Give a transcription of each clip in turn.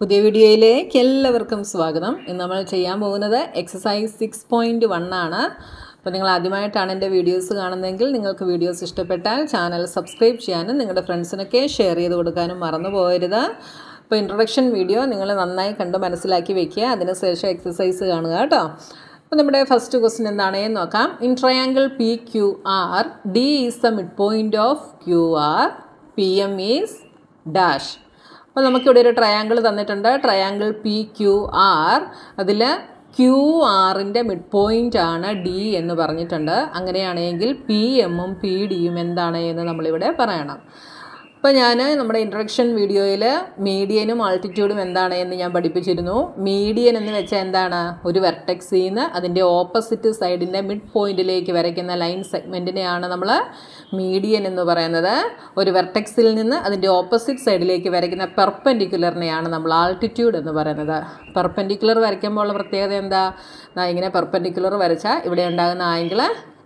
പുതിയ വീഡിയോയിലേക്ക് എല്ലാവർക്കും സ്വാഗതം. ഇന്ന് നമ്മൾ ചെയ്യാൻ പോകുന്നത് എക്സസൈസ് സിക്സ് പോയിന്റ് വൺ ആണ്. അപ്പോൾ നിങ്ങൾ ആദ്യമായിട്ടാണ് എന്റെ വീഡിയോസ് കാണുന്നതെങ്കിൽ നിങ്ങൾക്ക് വീഡിയോസ് ഇഷ്ടപ്പെട്ടാൽ ചാനൽ സബ്സ്ക്രൈബ് ചെയ്യാനും നിങ്ങളുടെ ഫ്രണ്ട്സിനൊക്കെ ഷെയർ ചെയ്ത് കൊടുക്കാനും മറന്നു പോകരുത്. അപ്പോൾ ഇൻട്രൊഡക്ഷൻ വീഡിയോ നിങ്ങൾ നന്നായി കണ്ട് മനസ്സിലാക്കി വെക്കുക. അതിനുശേഷം എക്സസൈസ് കാണുക കേട്ടോ. അപ്പോൾ നമ്മുടെ ഫസ്റ്റ് ക്വസ്റ്റ്യൻ എന്താണെന്ന് നോക്കാം. In triangle P Q R D is the mid point of Q R P M is dash അപ്പോൾ നമുക്കിവിടെ ഒരു ട്രയാങ്കിൾ തന്നിട്ടുണ്ട്. ട്രയാങ്കിൾ പി ക്യു ആർ അതിൽ ക്യു ആറിന്റെ മിഡ് പോയിന്റ് ആണ് ഡി എന്ന് പറഞ്ഞിട്ടുണ്ട്. അങ്ങനെയാണെങ്കിൽ പി എമ്മും പി ഡിയും എന്താണ് എന്ന് നമ്മളിവിടെ പറയണം. അപ്പോൾ ഞാൻ നമ്മുടെ ഇൻട്രഡക്ഷൻ വീഡിയോയിൽ മീഡിയനും ആൾട്ടിറ്റ്യൂഡും എന്താണ് എന്ന് ഞാൻ പഠിപ്പിച്ചിരുന്നു. മീഡിയൻ എന്ന് വെച്ചാൽ എന്താണ്? ഒരു വെർട്ടെക്സിൽ നിന്ന് അതിന്റെ ഓപ്പോസിറ്റ് സൈഡിന്റെ മിഡ് പോയിന്റിലേക്ക് വരയ്ക്കുന്ന ലൈൻ സെഗ്മെന്റിനെയാണ് നമ്മൾ മീഡിയൻ എന്ന് പറയുന്നത്. ഒരു വെർട്ടെക്സിൽ നിന്ന് അതിന്റെ ഓപ്പോസിറ്റ് സൈഡിലേക്ക് വരയ്ക്കുന്ന പെർപ്പൻഡിക്കുലറിനെയാണ് നമ്മൾ ആൾട്ടിറ്റ്യൂഡ് എന്ന് പറയുന്നത്. പെർപ്പൻഡിക്കുലർ വരയ്ക്കുമ്പോൾ ഉള്ള പ്രത്യേകത എന്താ? ഇങ്ങനെ പെർപ്പൻഡിക്കുലർ വരച്ചാൽ ഇവിടെ ഉണ്ടാകുന്ന ആംഗിൾ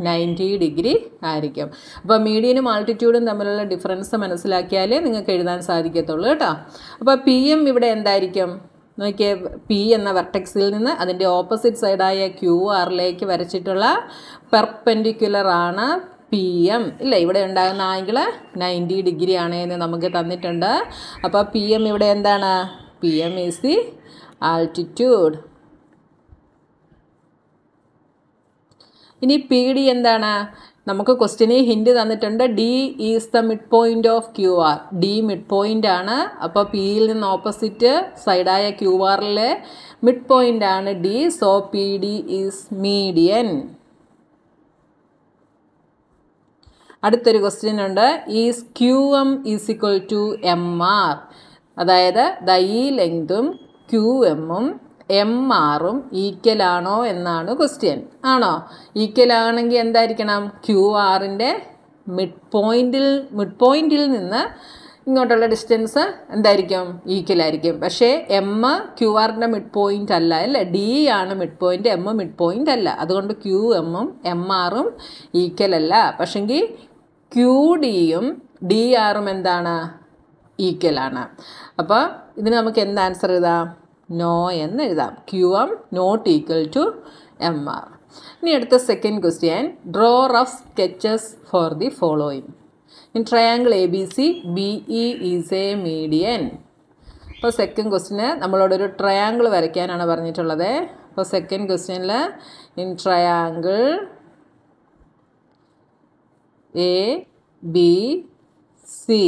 നയന്റി ഡിഗ്രി ആയിരിക്കും. അപ്പോൾ മീഡിയനും ആൾട്ടിറ്റ്യൂഡും തമ്മിലുള്ള ഡിഫറൻസ് മനസ്സിലാക്കിയാലേ നിങ്ങൾക്ക് എഴുതാൻ സാധിക്കത്തുള്ളൂ കേട്ടോ. അപ്പോൾ പി എം ഇവിടെ എന്തായിരിക്കും? നോക്കിയേ പി എന്ന വെർട്ടെക്സിൽ നിന്ന് അതിന്റെ ഓപ്പോസിറ്റ് സൈഡായ ക്യു ആറിലേക്ക് വരച്ചിട്ടുള്ള പെർപെൻഡിക്കുലർ ആണ് പി എം ഇല്ല ഇവിടെ ഉണ്ടാകുന്ന ആംഗിൾ നയന്റി ഡിഗ്രി ആണ് എന്ന് നമുക്ക് തന്നിട്ടുണ്ട്. അപ്പോൾ പി എം ഇവിടെ എന്താണ്? P M is the altitude ഇനി പി ഡി എന്താണ്? നമുക്ക് ക്വസ്റ്റിനെ ഹിൻഡ് തന്നിട്ടുണ്ട്. D is the mid point of Q R D mid point ആണ് അപ്പോൾ പിയിൽ നിന്ന് ഓപ്പോസിറ്റ് സൈഡായ ക്യു ആറിലെ മിഡ് പോയിന്റ് ആണ് D so P D is median അടുത്തൊരു ക്വസ്റ്റ്യൻ ഉണ്ട്. Is Q M is equal to M R അതായത് ദ ഈ ലെങ്തും ക്യു എമ്മും എം ആറും ഈക്വൽ ആണോ എന്നാണ് ക്വസ്റ്റ്യൻ ആണോ? ഈക്വൽ ആണെങ്കിൽ എന്തായിരിക്കണം? ക്യു ആറിന്റെ മിഡ് പോയിന്റിൽ മിഡ് പോയിന്റിൽ നിന്ന് ഇങ്ങോട്ടുള്ള ഡിസ്റ്റൻസ് എന്തായിരിക്കും? ഈക്വൽ ആയിരിക്കും. പക്ഷേ എം ക്യു ആറിന്റെ മിഡ് പോയിന്റ് അല്ല അല്ലേ? ഡി ആണ് mid point M mid point അല്ല. അതുകൊണ്ട് ക്യു എമ്മും എം ആറും ഈക്വൽ അല്ല. പക്ഷെങ്കിൽ ക്യു ഡിയും ഡി ആറും എന്താണ്? ഈക്വൽ ആണ്. അപ്പോൾ ഇതിന് നമുക്ക് എന്ത് ആൻസർ എഴുതാം? നോ എന്ന് എഴുതാം Q M not equal to M R. ഇനി അടുത്ത second question draw rough sketches for the following in triangle A B C B E is a median അപ്പോൾ സെക്കൻഡ് ക്വസ്റ്റിന് നമ്മളോടൊരു ട്രയാങ്കിൾ വരയ്ക്കാനാണ് പറഞ്ഞിട്ടുള്ളത്. അപ്പോൾ സെക്കൻഡ് ക്വസ്റ്റ്യനിൽ in triangle A B C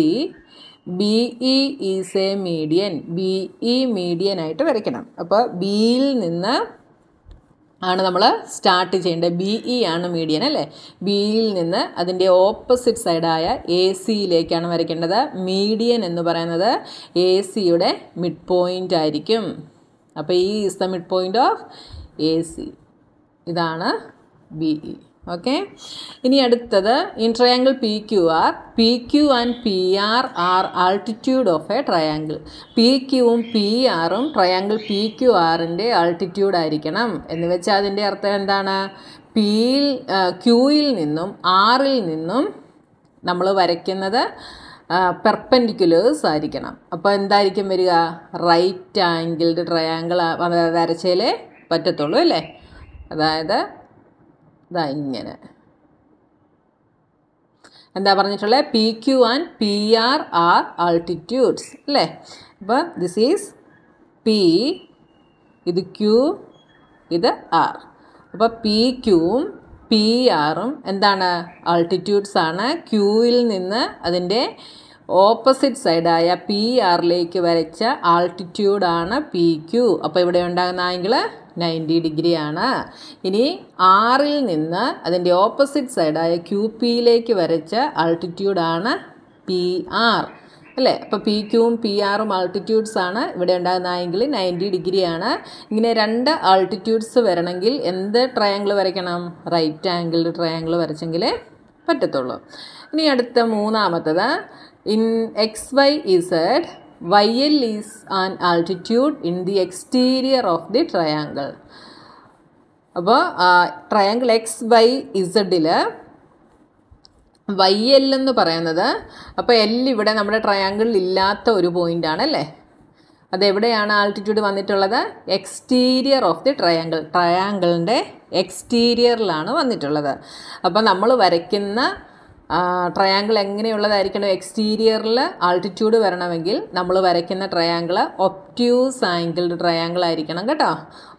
B E is a median B E median ആയിട്ട് വരയ്ക്കണം. അപ്പോൾ ബിയിൽ നിന്ന് ആണ് നമ്മൾ സ്റ്റാർട്ട് ചെയ്യേണ്ടത്. ബി ഇ ആണ് മീഡിയൻ അല്ലേ? ബിയിൽ നിന്ന് അതിന്റെ ഓപ്പോസിറ്റ് സൈഡായ എ സിയിലേക്കാണ് വരയ്ക്കേണ്ടത്. മീഡിയൻ എന്ന് പറയുന്നത് എ സിയുടെ മിഡ് പോയിന്റ് ആയിരിക്കും. അപ്പോൾ ഈ is the mid point of A C ഇതാണ് ബി ഇ ഓക്കെ ഇനി അടുത്തത് in triangle P Q R P Q and P R are altitude of a triangle P ക്യുവും P ആറും ട്രയാങ്കിൾ പി ക്യു ആറിന്റെ altitude ആയിരിക്കണം. എന്ന് വെച്ചാൽ അതിന്റെ അർത്ഥം എന്താണ്? പിയിൽ ക്യൂയിൽ നിന്നും ആറിൽ നിന്നും നമ്മൾ വരയ്ക്കുന്നത് പെർപ്പൻഡിക്കുലേഴ്സ് ആയിരിക്കണം. അപ്പോൾ എന്തായിരിക്കും വരിക? റൈറ്റ് ആംഗിൾഡ് ട്രയാങ്കിൾ വരച്ചേലേ പറ്റത്തുള്ളൂ അല്ലേ? അതായത് ഇതാ ഇങ്ങനെ. എന്താ പറഞ്ഞിട്ടുള്ളത് P Q and P R are altitudes അല്ലേ? അപ്പോൾ ദിസ് ഈസ് പി ഇത് ക്യു ഇത് ആർ അപ്പോൾ പി ക്യൂവും പി ആറും എന്താണ്? ആൾട്ടിറ്റ്യൂഡ്സ് ആണ്. ക്യൂവിൽ നിന്ന് അതിന്റെ ഓപ്പോസിറ്റ് സൈഡായ പി ആറിലേക്ക് വരച്ച ആൾട്ടിറ്റ്യൂഡാണ് പി ക്യു അപ്പോൾ ഇവിടെ ഉണ്ടാകുന്ന ആംഗിൾ നയന്റി ഡിഗ്രിയാണ്. ഇനി ആറിൽ നിന്ന് അതിന്റെ ഓപ്പോസിറ്റ് സൈഡായ ക്യു പിയിലേക്ക് വരച്ച ആൾട്ടിറ്റ്യൂഡാണ് പി ആർ. അല്ലേ? അപ്പോൾ പി ക്യൂവും പി ആറും ആൾട്ടിറ്റ്യൂഡ്സ് ആണ്. ഇവിടെ ഉണ്ടാകുന്ന നയന്റി ഡിഗ്രിയാണ്. ഇങ്ങനെ രണ്ട് ആൾട്ടിറ്റ്യൂഡ്സ് വരണമെങ്കിൽ എന്ത് ട്രയാങ്കിൾ വരയ്ക്കണം? റൈറ്റ് ആംഗിൾഡ് ട്രയാങ്കിൾ വരച്ചെങ്കിൽ പറ്റത്തുള്ളൂ. ഇനി അടുത്ത മൂന്നാമത്തത്. In X Y Z Y is an altitude in the exterior of the triangle അപ്പോൾ ട്രയാങ്കിൾ എക്സ് വൈ ഇസഡിൽ വൈ എൽ എന്ന് പറയുന്നത് അപ്പോൾ എൽ ഇവിടെ നമ്മുടെ ട്രയാങ്കിളിൽ ഇല്ലാത്ത ഒരു പോയിന്റ് ആണല്ലേ അതെവിടെയാണ് ആൾട്ടിറ്റ്യൂഡ് വന്നിട്ടുള്ളത്? Exterior of the triangle. ട്രയാങ്കിളിന്റെ എക്സ്റ്റീരിയറിലാണ് വന്നിട്ടുള്ളത്. അപ്പോൾ നമ്മൾ വരയ്ക്കുന്ന ട്രയാങ്കിൾ എങ്ങനെയുള്ളതായിരിക്കണം? എക്സ്റ്റീരിയറിൽ ആൾട്ടിറ്റ്യൂഡ് വരണമെങ്കിൽ നമ്മൾ വരയ്ക്കുന്ന ട്രയാങ്കിൾ ഒപ്റ്റ്യൂസ് ആംഗിൾഡ് ട്രയാങ്കിൾ ആയിരിക്കണം കേട്ടോ.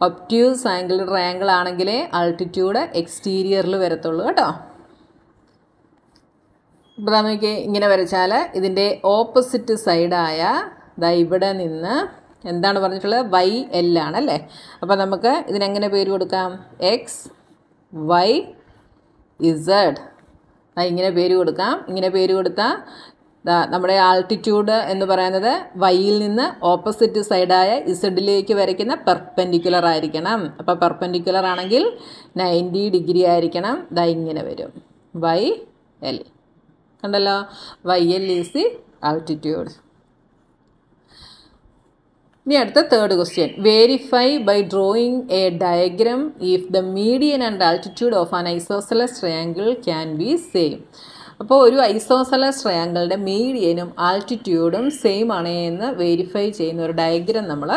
ഒപ്റ്റ്യൂസ് ആംഗിൾഡ് ട്രയാങ്കിൾ ആണെങ്കിലേ ആൾട്ടിറ്റ്യൂഡ് എക്സ്റ്റീരിയറിൽ വരത്തുള്ളൂ കേട്ടോ. ഇപ്പോൾ ഇങ്ങനെ വരച്ചാൽ ഇതിന്റെ ഓപ്പോസിറ്റ് സൈഡായ ദാ ഇവിടെ നിന്ന് എന്താണ് പറഞ്ഞിട്ടുള്ളത്? വൈ എൽ ആണ് അല്ലേ? അപ്പോൾ നമുക്ക് ഇതിനെങ്ങനെ പേര് കൊടുക്കാം? എക്സ് വൈ ഇസഡ് ഇങ്ങനെ പേര് കൊടുക്കാം. ഇങ്ങനെ പേര് കൊടുത്താൽ നമ്മുടെ ആൾട്ടിറ്റ്യൂഡ് എന്ന് പറയുന്നത് വൈയിൽ നിന്ന് ഓപ്പോസിറ്റ് സൈഡായ ഇസഡിലേക്ക് വരയ്ക്കുന്ന പെർപെൻഡിക്കുലർ ആയിരിക്കണം. അപ്പോൾ പെർപെൻഡിക്കുലർ ആണെങ്കിൽ നയന്റി ഡിഗ്രി ആയിരിക്കണം. ദാ ഇങ്ങനെ വരും. Y L. കണ്ടല്ലോ? Y L is altitude. ഇനി അടുത്ത third question verify by drawing a diagram if the median and altitude of an isosceles triangle can be same അപ്പോൾ ഒരു ഐസോസലസ് ട്രയാങ്കിളുടെ മീഡിയനും ആൾട്ടിറ്റ്യൂഡും സെയിം ആണ് എന്ന് വെരിഫൈ ചെയ്യുന്ന ഒരു ഡയഗ്രം നമ്മൾ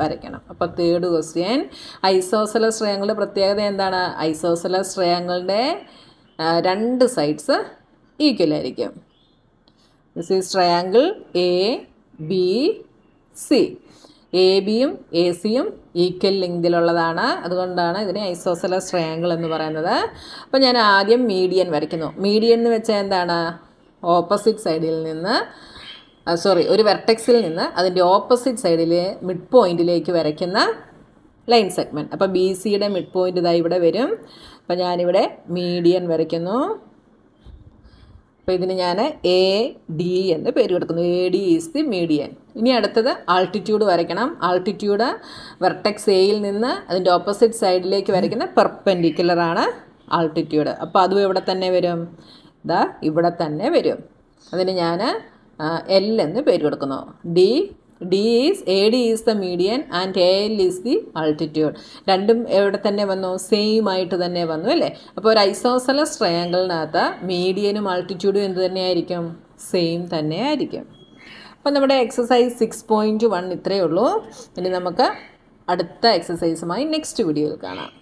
വരയ്ക്കണം. അപ്പോൾ തേർഡ് ക്വസ്റ്റ്യൻ ഐസോസലസ് ട്രയാങ്കിളുടെ പ്രത്യേകത എന്താണ്? ഐസോസലസ് ട്രയാങ്കിളുടെ രണ്ട് സൈഡ്സ് ഈക്വൽ ആയിരിക്കും. This is triangle A B C A ബിയും എ സിയും ഈക്വൽ ലെങ്തിലുള്ളതാണ് അതുകൊണ്ടാണ് ഇതിനെ ഐസോസലസ് ട്രയാങ്കിൾ എന്ന് പറയുന്നത്. അപ്പോൾ ഞാൻ ആദ്യം മീഡിയൻ വരയ്ക്കുന്നു. മീഡിയൻ എന്ന് വെച്ചാൽ എന്താണ്? ഓപ്പോസിറ്റ് സൈഡിൽ നിന്ന് സോറി ഒരു വെർട്ടെക്സിൽ നിന്ന് അതിന്റെ ഓപ്പോസിറ്റ് സൈഡിൽ മിഡ് പോയിന്റിലേക്ക് വരയ്ക്കുന്ന ലൈൻ സെഗ്മെന്റ് അപ്പോൾ ബി സിയുടെ മിഡ് പോയിന്റ് ഇതാ ഇവിടെ വരും. അപ്പോൾ ഞാനിവിടെ മീഡിയൻ വരയ്ക്കുന്നു. അപ്പോൾ ഇതിന് ഞാൻ എ ഡി എന്ന് പേര് കൊടുക്കുന്നു. A D is the median ഇനി അടുത്തത് ആൾട്ടിറ്റ്യൂഡ് വരയ്ക്കണം. ആൾട്ടിറ്റ്യൂഡ് വെർട്ടെക്സ് എയിൽ നിന്ന് അതിന്റെ ഓപ്പോസിറ്റ് സൈഡിലേക്ക് വരയ്ക്കുന്ന പെർപെൻഡിക്കുലർ ആണ് ആൾട്ടിറ്റ്യൂഡ് അപ്പോൾ അതും ഇവിടെ തന്നെ വരും. ഇതാ ഇവിടെ തന്നെ വരും. അതിന് ഞാൻ എൽ എന്ന് പേര് കൊടുക്കുന്നു. D D is A D is the median and A L is the altitude രണ്ടും എവിടെ തന്നെ വന്നു? സെയിം ആയിട്ട് തന്നെ വന്നു അല്ലേ? അപ്പോൾ ഒരു ഐസോസലസ് ട്രയാങ്കിളിനകത്ത് മീഡിയനും ആൾട്ടിറ്റ്യൂഡും എന്ത് തന്നെയായിരിക്കും? സെയിം തന്നെ ആയിരിക്കും. അപ്പോൾ നമ്മുടെ എക്സസൈസ് സിക്സ് പോയിന്റ് വൺ ഇത്രയേ ഉള്ളൂ. ഇനി നമുക്ക് അടുത്ത എക്സസൈസുമായി നെക്സ്റ്റ് വീഡിയോയിൽ കാണാം.